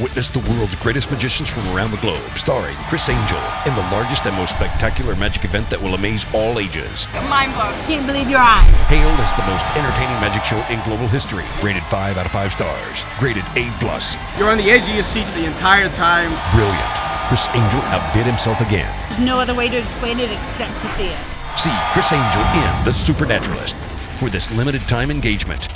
Witness the world's greatest magicians from around the globe, starring Criss Angel in the largest and most spectacular magic event that will amaze all ages. Mind blown. Can't believe your eyes. Hailed as the most entertaining magic show in global history. Rated 5 out of 5 stars. Graded A+. plus. You're on the edge of your seat the entire time. Brilliant. Criss Angel outdid himself again. There's no other way to explain it except to see it. See Criss Angel in The Supernaturalist for this limited time engagement.